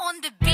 on the beat.